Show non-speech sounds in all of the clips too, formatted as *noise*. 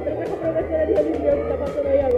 Entrando com a professora de religião que tá passando aí.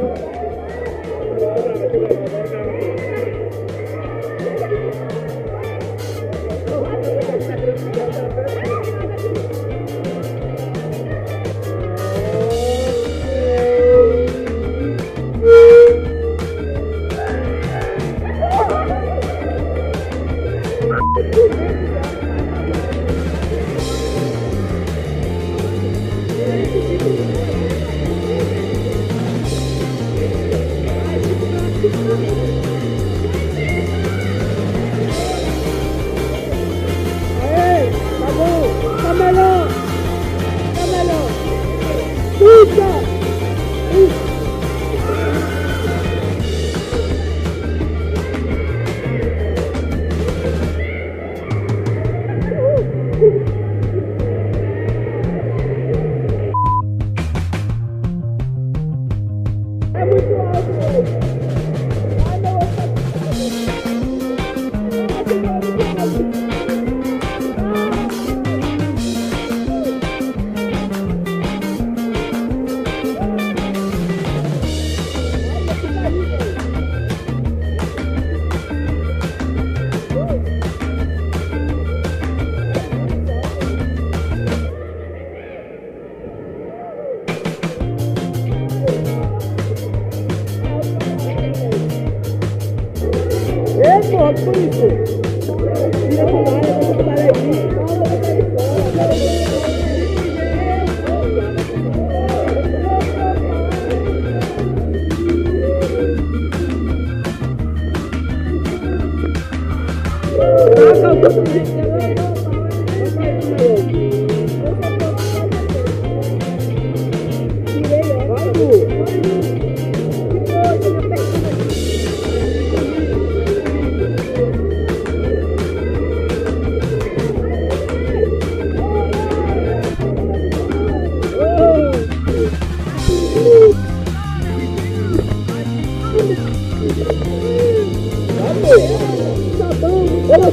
Taca o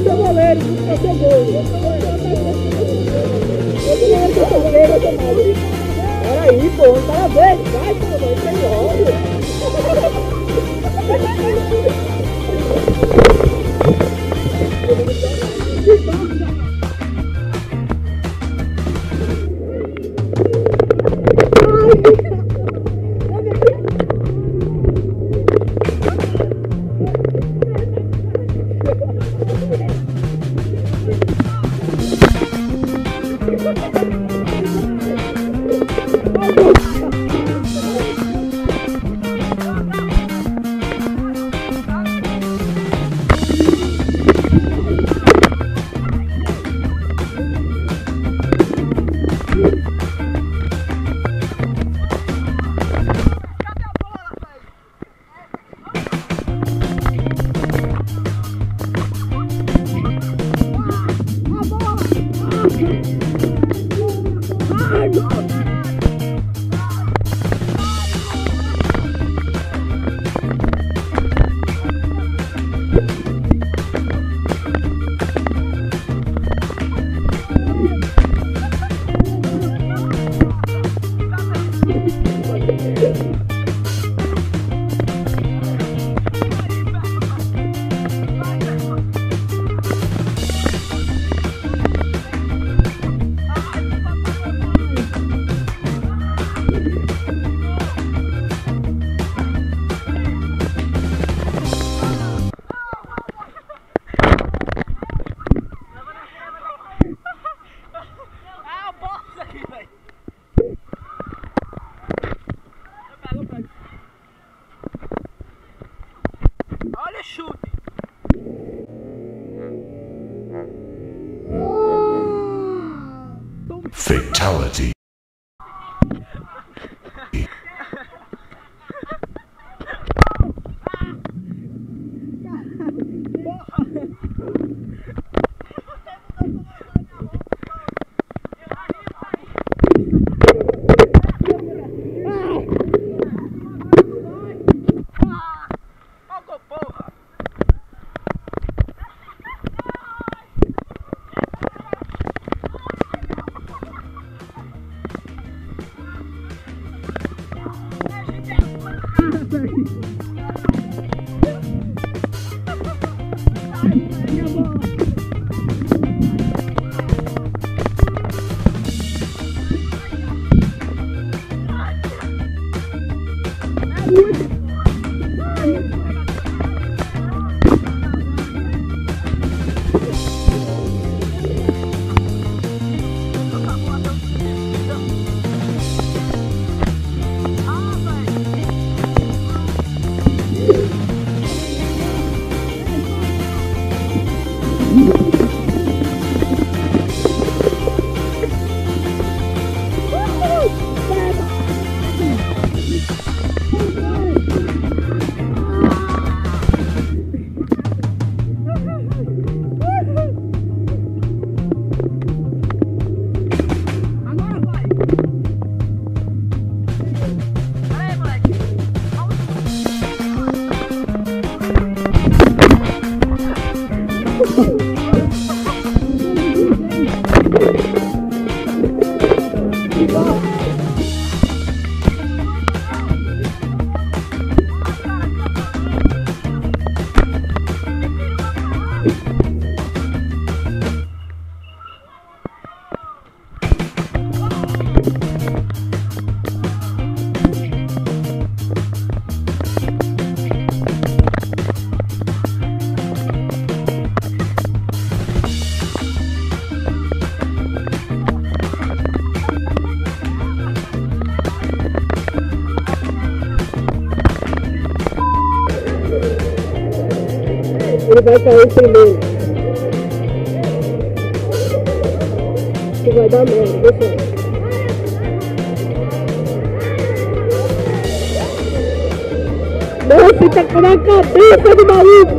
Eu ser goleiro, eu sou gol. Eu sou goleiro, eu sou goleiro, eu sou goleiro. Peraí, pô, parabéns, vai, pô, vai ser *laughs* Olha o chute. Fatality. Ele vai cair primeiro. Isso vai dar merda, deixa eu. Nossa, tá com a cabeça do maluco!